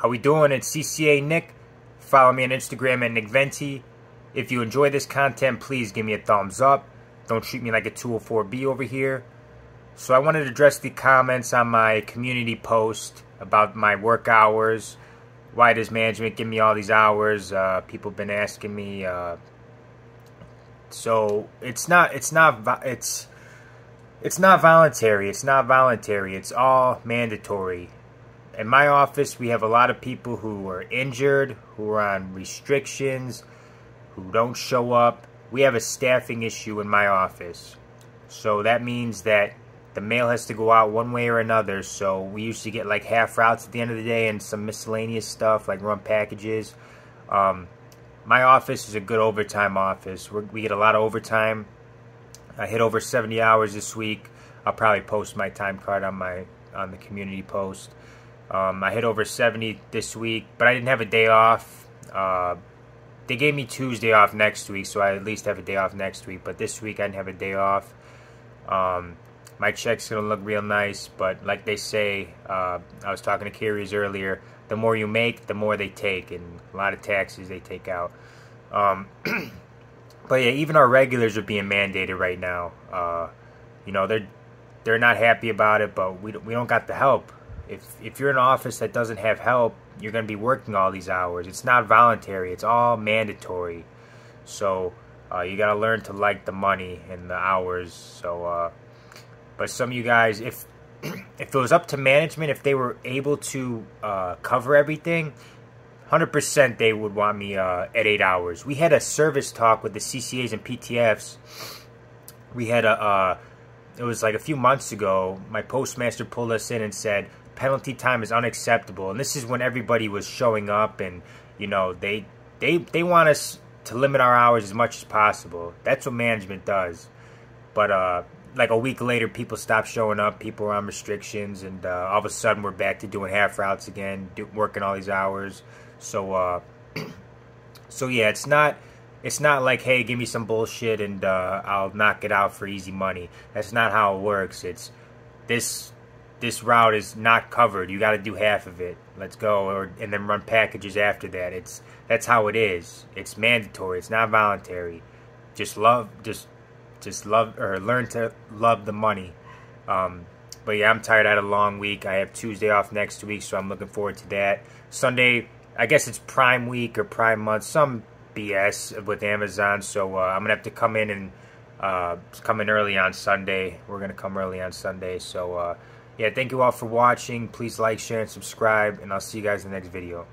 How we doing? It's CCA Nick. Follow me on Instagram at Nick Venti. If you enjoy this content, please give me a thumbs up. Don't treat me like a 204B over here. So I wanted to address the comments on my community post about my work hours. Why does management give me all these hours? Uh, people have been asking me. Uh, so it's not. It's not. It's. It's not voluntary. It's not voluntary. It's all mandatory. In my office, we have a lot of people who are injured, who are on restrictions, who don't show up. We have a staffing issue in my office. So that means that the mail has to go out one way or another. So we usually get like half routes at the end of the day and some miscellaneous stuff like run packages. Um, my office is a good overtime office. We're, we get a lot of overtime. I hit over 70 hours this week. I'll probably post my time card on my on the community post. Um, I hit over 70 this week, but I didn't have a day off. Uh, they gave me Tuesday off next week, so I at least have a day off next week. But this week I didn't have a day off. Um, my check's gonna look real nice, but like they say, uh, I was talking to carriers earlier. The more you make, the more they take, and a lot of taxes they take out. Um, but yeah, even our regulars are being mandated right now. Uh, you know, they're they're not happy about it, but we we don't got the help. If if you're in an office that doesn't have help, you're going to be working all these hours. It's not voluntary. It's all mandatory. So uh, you got to learn to like the money and the hours. So, uh, but some of you guys, if if it was up to management, if they were able to uh, cover everything, 100% they would want me uh, at eight hours. We had a service talk with the CCAs and PTFs. We had a, uh, it was like a few months ago. My postmaster pulled us in and said, penalty time is unacceptable. And this is when everybody was showing up and, you know, they they they want us to limit our hours as much as possible. That's what management does. But uh like a week later people stopped showing up, people were on restrictions and uh, all of a sudden we're back to doing half routes again, do, working all these hours. So uh so yeah, it's not it's not like hey, give me some bullshit and uh, I'll knock it out for easy money. That's not how it works. It's this this route is not covered. You got to do half of it. Let's go, or and then run packages after that. It's that's how it is. It's mandatory. It's not voluntary. Just love, just just love or learn to love the money. Um, but yeah, I'm tired. I had a long week. I have Tuesday off next week, so I'm looking forward to that. Sunday, I guess it's Prime Week or Prime Month, some BS with Amazon. So uh, I'm gonna have to come in and uh, come in early on Sunday. We're gonna come early on Sunday, so. Uh, yeah, thank you all for watching. Please like, share, and subscribe, and I'll see you guys in the next video.